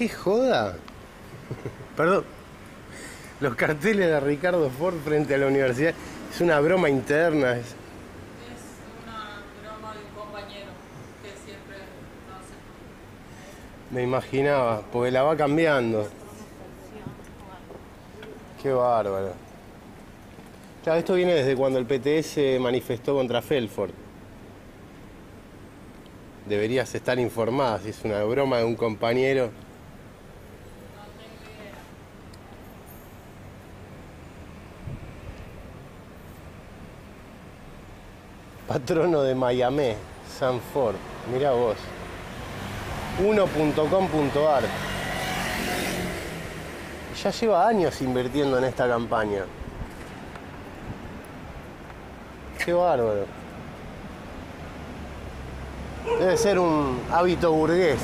¿Qué joda? Perdón. Los carteles de Ricardo Ford frente a la universidad es una broma interna. es- una broma de un compañero que siempre hace. Me imaginaba, porque la va cambiando. Qué bárbaro. Claro, esto viene desde cuando el PTS manifestó contra Felford. Deberías estar informada si es una broma de un compañero. Patrono de Miami, Sanford. Mira vos. 1.com.ar. Ya lleva años invirtiendo en esta campaña. Qué bárbaro. Debe ser un hábito burgués.